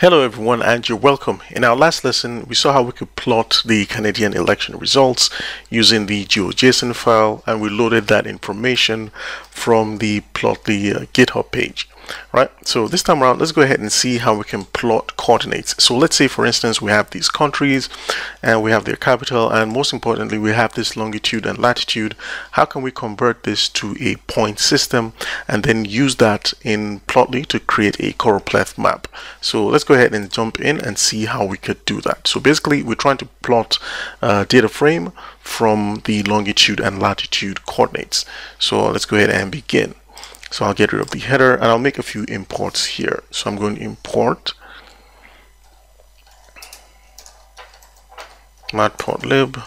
Hello everyone and you're welcome. In our last lesson we saw how we could plot the Canadian election results using the GeoJSON file and we loaded that information from the plotly uh, GitHub page right? So this time around let's go ahead and see how we can plot coordinates. So let's say for instance we have these countries and we have their capital and most importantly we have this longitude and latitude. How can we convert this to a point system and then use that in plotly to create a choropleth map? So let's go ahead and jump in and see how we could do that. So basically we're trying to plot a data frame from the longitude and latitude coordinates. So let's go ahead and begin. So I'll get rid of the header and I'll make a few imports here. So I'm going to import matplotlib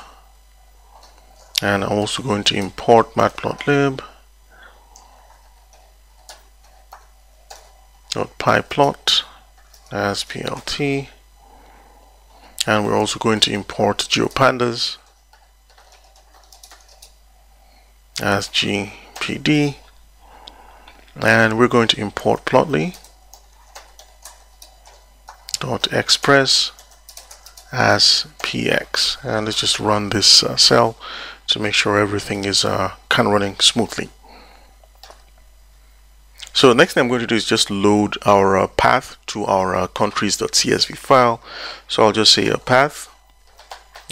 and I'm also going to import matplotlib pyplot as plt and we're also going to import geopandas as gpd and we're going to import plotly. Dot express as px and let's just run this uh, cell to make sure everything is uh, kind of running smoothly. So the next thing I'm going to do is just load our uh, path to our uh, countries.csv file. So I'll just say a path.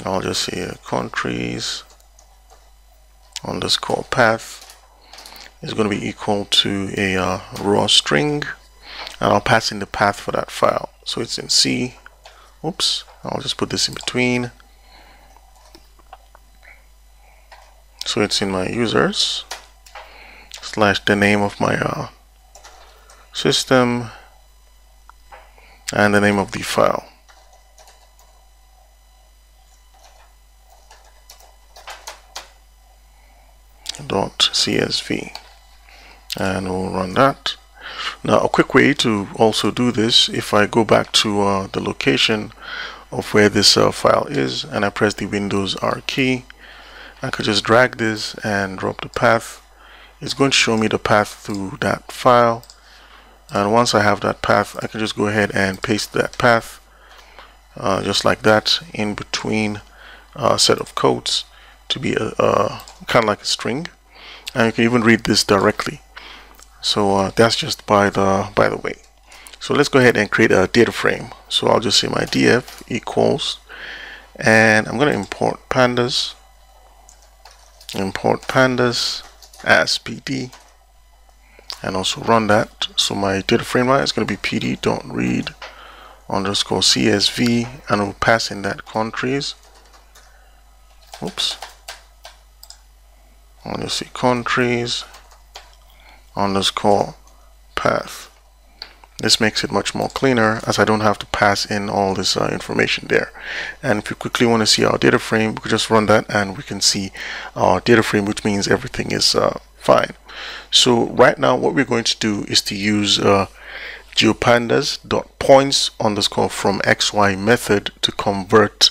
I'll just say countries underscore path is going to be equal to a uh, raw string and I'll pass in the path for that file. So it's in C. Oops I'll just put this in between. So it's in my users slash the name of my uh, system and the name of the file dot csv and we'll run that. Now a quick way to also do this if I go back to uh, the location of where this uh, file is and I press the Windows R key I could just drag this and drop the path. It's going to show me the path through that file. And once I have that path I can just go ahead and paste that path uh, just like that in between a set of codes to be a, a kind of like a string and you can even read this directly. So uh, that's just by the by the way. So let's go ahead and create a data frame. So I'll just say my df equals and I'm going to import pandas import pandas as pd and also run that. So my data frame line is going to be pd don't read underscore csv and we'll pass in that countries. Oops I'll just see countries underscore path. This makes it much more cleaner as I don't have to pass in all this uh, information there. And if you quickly want to see our data frame, we can just run that and we can see our data frame, which means everything is uh, fine. So right now what we're going to do is to use uh, geopandas.points underscore from xy method to convert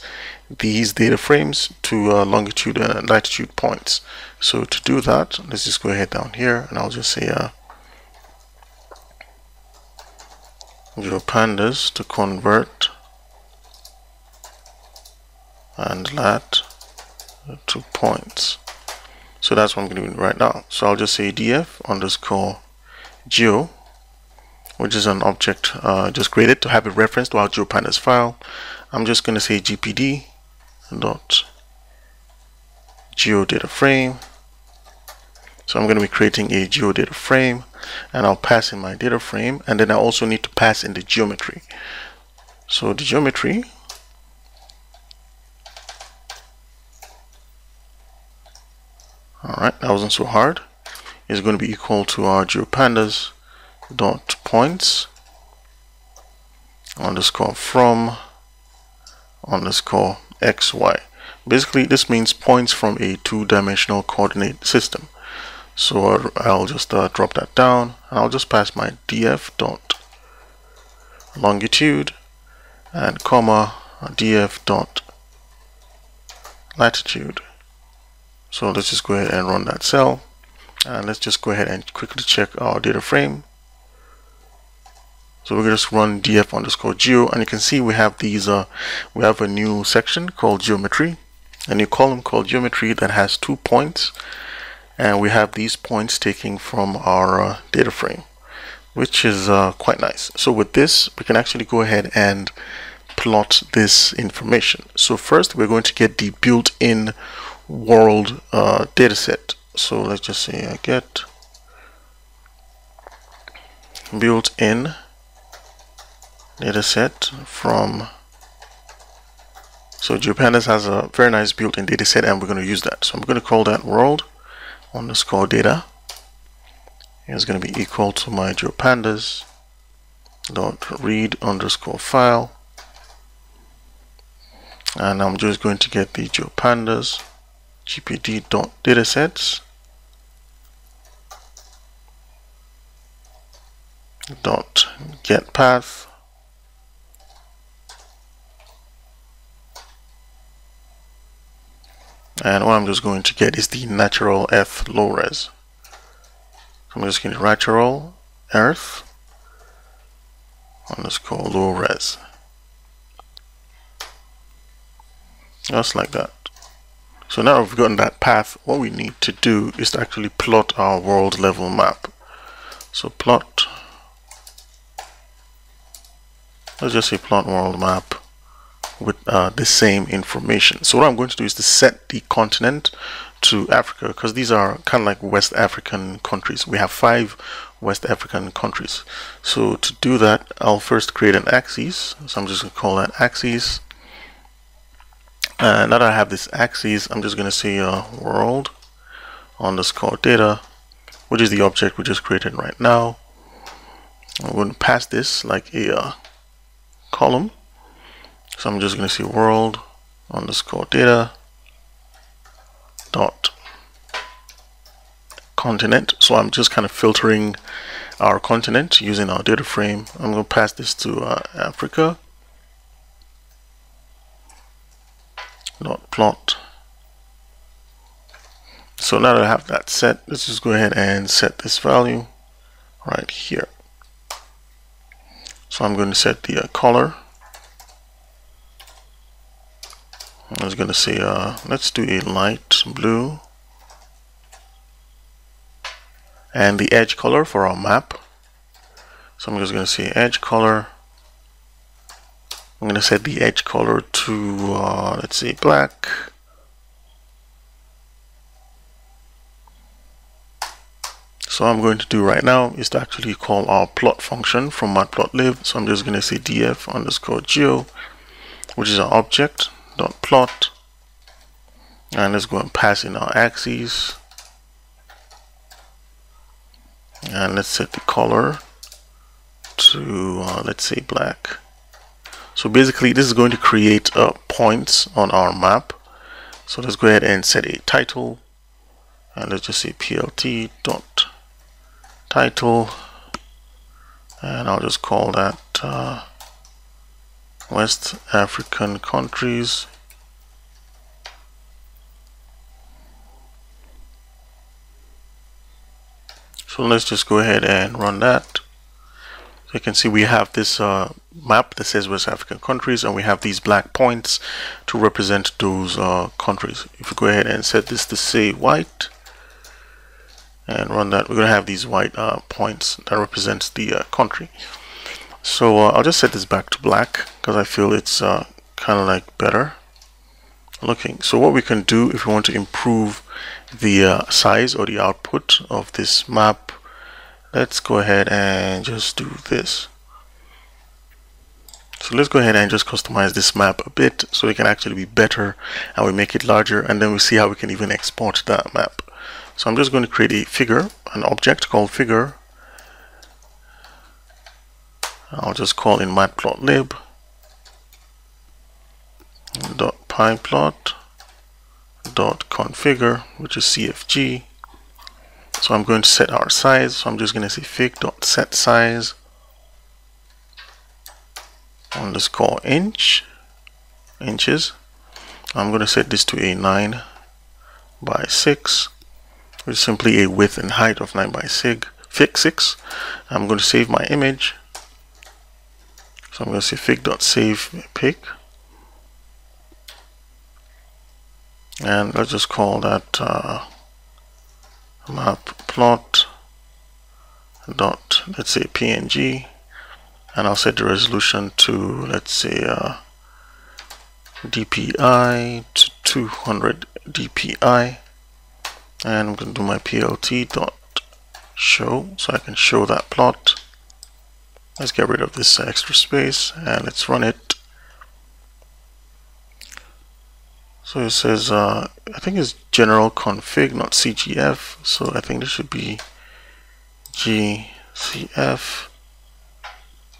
these data frames to uh, longitude and latitude points. So to do that, let's just go ahead down here and I'll just say uh, pandas to convert and lat to points. So that's what I'm going to do right now. So I'll just say df underscore geo, which is an object uh, just created to have a reference to our geopandas file. I'm just going to say gpd dot geodata frame. So I'm going to be creating a geodata frame and I'll pass in my data frame and then I also need to pass in the geometry. So the geometry alright that wasn't so hard. Is going to be equal to our geopandas dot points underscore from underscore xy. Basically, this means points from a two-dimensional coordinate system. So I'll just uh, drop that down. I'll just pass my df dot longitude and comma df dot latitude. So let's just go ahead and run that cell. And let's just go ahead and quickly check our data frame. So we're going to just run df underscore geo and you can see we have these, uh, we have a new section called geometry, a new column called geometry that has two points and we have these points taking from our uh, data frame which is uh, quite nice. So with this we can actually go ahead and plot this information. So first we're going to get the built-in world uh, dataset. So let's just say I get built-in dataset from so GeoPandas has a very nice built-in dataset and we're going to use that. So I'm going to call that world underscore data. Is going to be equal to my GeoPandas dot read underscore file. And I'm just going to get the GeoPandas gpd dot datasets dot get path and what I'm just going to get is the natural earth low res I'm just going to natural earth. Underscore low res just like that. So now we've gotten that path what we need to do is to actually plot our world level map. So plot let's just say plot world map with uh, the same information. So what I'm going to do is to set the continent to Africa because these are kind of like West African countries. We have five West African countries. So to do that, I'll first create an axis. So I'm just going to call that axis. And now that I have this axis, I'm just going to say uh, world underscore data, which is the object we just created right now. I'm going to pass this like a uh, column so I'm just going to say world underscore data dot continent. So I'm just kind of filtering our continent using our data frame. I'm going to pass this to uh, Africa dot plot. So now that I have that set, let's just go ahead and set this value right here. So I'm going to set the uh, color I was gonna say uh, let's do a light blue. And the edge color for our map. So I'm just gonna say edge color. I'm gonna set the edge color to uh, let's say black. So I'm going to do right now is to actually call our plot function from matplotlib so I'm just gonna say df underscore geo which is our object dot plot. And let's go and pass in our axes. And let's set the color to uh, let's say black. So basically this is going to create uh, points on our map. So let's go ahead and set a title. And let's just say plt dot title. And I'll just call that uh, West African countries. So let's just go ahead and run that. So you can see we have this uh, map that says West African countries and we have these black points to represent those uh, countries. If we go ahead and set this to say white and run that we're going to have these white uh, points that represents the uh, country so uh, I'll just set this back to black because I feel it's uh, kind of like better looking. So what we can do if we want to improve the uh, size or the output of this map, let's go ahead and just do this. So let's go ahead and just customize this map a bit so it can actually be better and we make it larger and then we see how we can even export that map. So I'm just going to create a figure, an object called figure I'll just call in matplotlib dot pyplot dot configure which is cfg so I'm going to set our size. So I'm just going to say fig dot set size. Underscore inch inches. I'm going to set this to a 9 by 6 which is simply a width and height of 9 by 6 6 I'm going to save my image So I'm going to say fig.savefig. And let's just call that uh, map plot dot let's say png and I'll set the resolution to let's say uh, DPI to 200 DPI and I'm going to do my PLT dot show so I can show that plot let's get rid of this extra space and let's run it. So it says uh, I think it's general config not CGF so I think this should be GCF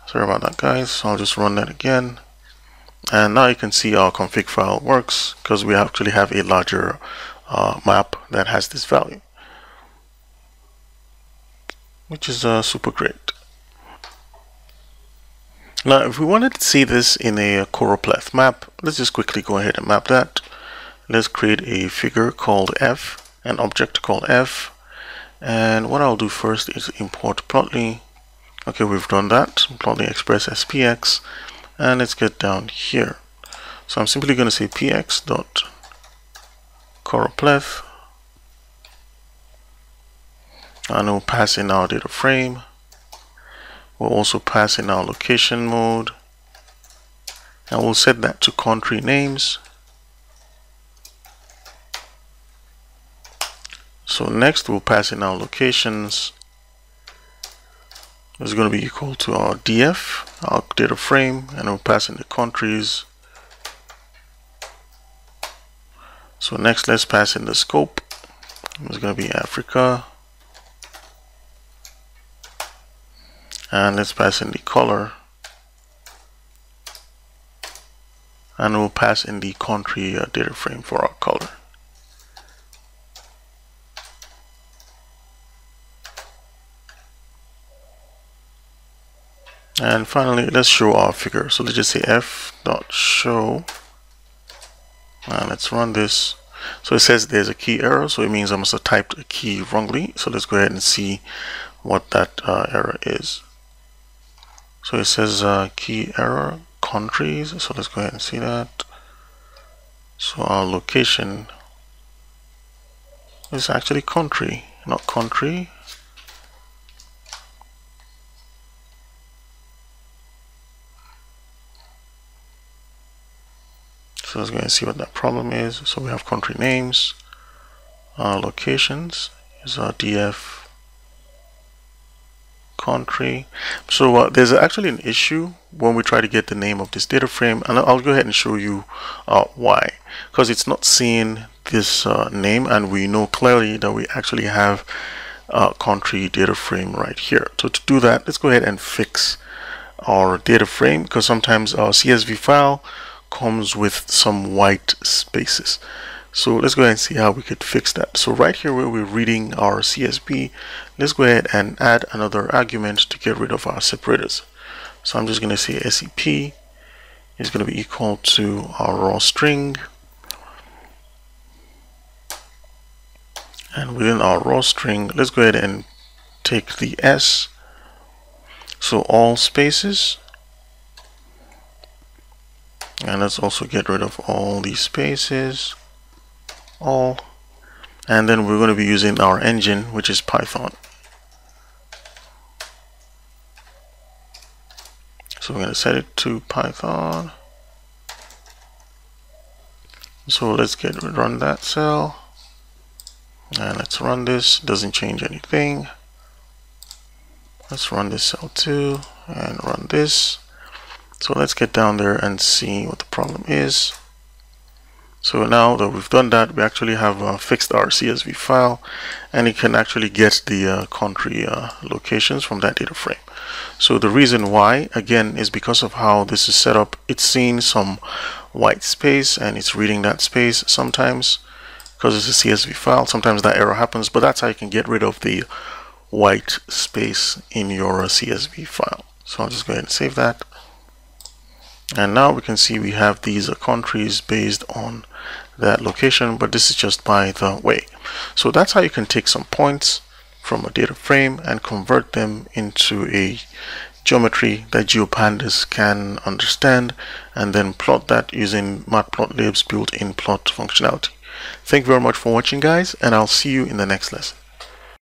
sorry about that guys. I'll just run that again. And now you can see our config file works because we actually have a larger uh, map that has this value which is uh, super great now if we wanted to see this in a choropleth map let's just quickly go ahead and map that. Let's create a figure called F an object called F. And what I'll do first is import plotly. Okay we've done that. Plotly express as px and let's get down here. So I'm simply going to say px dot choropleth and we'll pass in our data frame we'll also pass in our location mode and we'll set that to country names so next we'll pass in our locations is going to be equal to our df, our data frame, and we'll pass in the countries. So next, let's pass in the scope. It's going to be Africa. And let's pass in the color. And we'll pass in the country uh, data frame for our color. And finally, let's show our figure. So let's just say f dot show, and let's run this. So it says there's a key error, so it means I must have typed a key wrongly. So let's go ahead and see what that uh, error is. So it says uh, key error countries. So let's go ahead and see that. So our location is actually country, not country. So let's go and see what that problem is. So we have country names, uh, locations is our df country. So uh, there's actually an issue when we try to get the name of this data frame, and I'll go ahead and show you uh, why. Because it's not seeing this uh, name, and we know clearly that we actually have a country data frame right here. So to do that, let's go ahead and fix our data frame because sometimes our CSV file comes with some white spaces. So let's go ahead and see how we could fix that. So right here where we're reading our CSV, let's go ahead and add another argument to get rid of our separators. So I'm just going to say SEP is going to be equal to our raw string. And within our raw string, let's go ahead and take the S. So all spaces and let's also get rid of all these spaces all. And then we're going to be using our engine which is Python. So we're going to set it to Python. So let's get run that cell. And let's run this. Doesn't change anything. Let's run this cell too and run this. So let's get down there and see what the problem is. So now that we've done that, we actually have uh, fixed our CSV file and it can actually get the uh, country uh, locations from that data frame. So the reason why, again, is because of how this is set up. It's seeing some white space and it's reading that space sometimes because it's a CSV file. Sometimes that error happens, but that's how you can get rid of the white space in your CSV file. So I'll just go ahead and save that and now we can see we have these countries based on that location but this is just by the way so that's how you can take some points from a data frame and convert them into a geometry that GeoPandas can understand and then plot that using Matplotlib's built-in plot functionality. Thank you very much for watching guys and I'll see you in the next lesson.